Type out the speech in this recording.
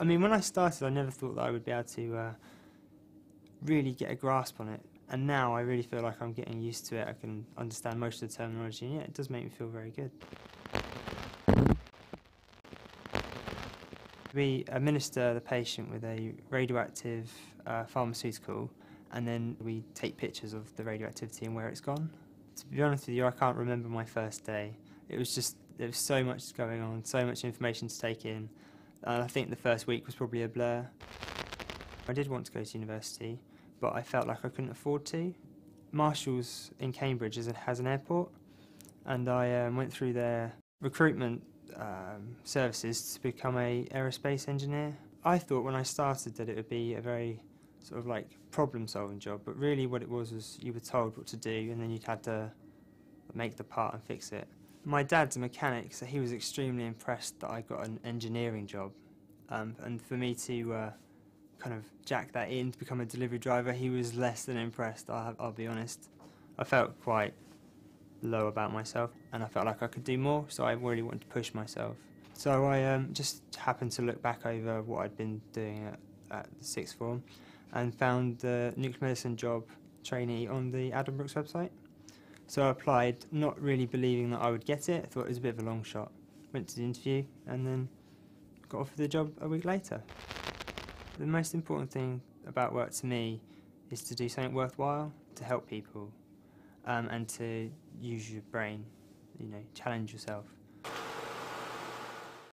I mean, when I started, I never thought that I would be able to uh, really get a grasp on it. And now I really feel like I'm getting used to it. I can understand most of the terminology, and yeah, it does make me feel very good. We administer the patient with a radioactive uh, pharmaceutical, and then we take pictures of the radioactivity and where it's gone. To be honest with you, I can't remember my first day. It was just, there was so much going on, so much information to take in. And I think the first week was probably a blur. I did want to go to university, but I felt like I couldn't afford to. Marshall's in Cambridge has an airport, and I um, went through their recruitment um, services to become a aerospace engineer. I thought when I started that it would be a very sort of like problem solving job, but really what it was was you were told what to do and then you'd had to make the part and fix it. My dad's a mechanic, so he was extremely impressed that I got an engineering job. Um, and for me to uh, kind of jack that in to become a delivery driver, he was less than impressed, I'll, I'll be honest. I felt quite low about myself and I felt like I could do more, so I really wanted to push myself. So I um, just happened to look back over what I'd been doing at, at the sixth form and found the nuclear medicine job trainee on the Addenbrooke's website. So I applied, not really believing that I would get it. I thought it was a bit of a long shot. Went to the interview and then got offered the job a week later. The most important thing about work to me is to do something worthwhile, to help people, um, and to use your brain, you know, challenge yourself.